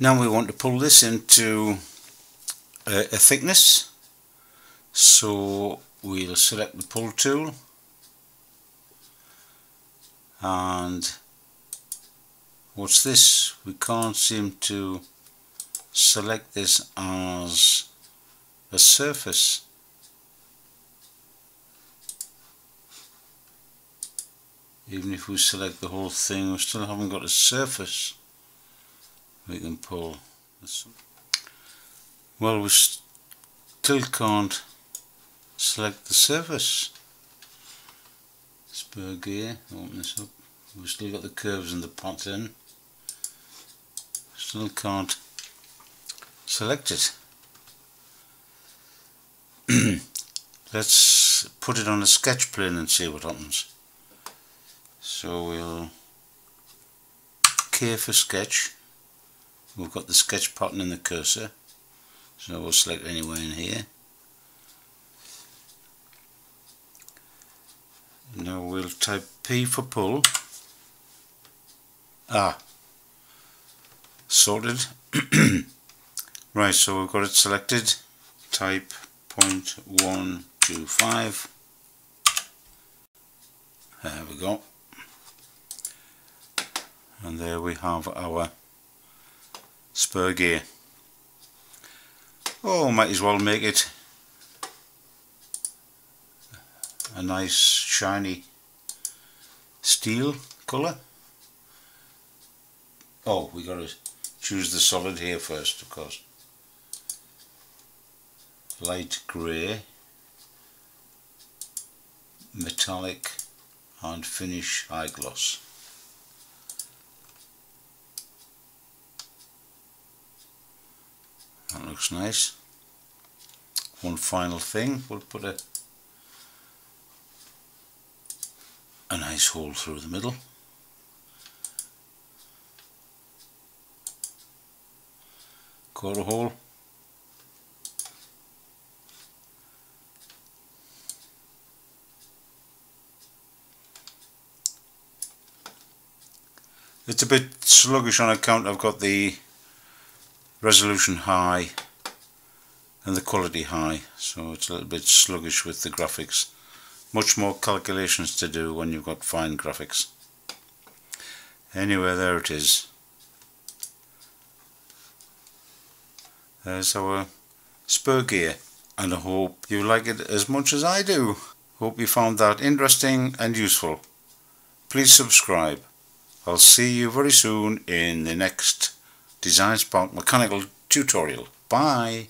Now we want to pull this into a, a thickness. So we'll select the pull tool and what's this. We can't seem to select this as a surface. Even if we select the whole thing we still haven't got a surface we can pull this. well we still can't select the surface. Spur gear open this up. We've still got the curves and the pattern still can't select it. Let's put it on a sketch plane and see what happens. So we'll K for sketch we've got the sketch pattern in the cursor so we'll select anywhere in here. Now we'll type P for pull. Ah sorted. Right so we've got it selected. Type 0.125 there we go. And there we have our spur gear. Oh might as well make it a nice shiny steel colour. Oh we got to choose the solid here first of course. Light grey metallic and finish high gloss looks nice. One final thing we'll put a a nice hole through the middle. Quarter hole. It's a bit sluggish on account I've got the resolution high and the quality high so it's a little bit sluggish with the graphics. Much more calculations to do when you've got fine graphics. Anyway there it is. There's our spur gear and I hope you like it as much as I do. Hope you found that interesting and useful. Please subscribe. I'll see you very soon in the next Design Spark mechanical tutorial. Bye!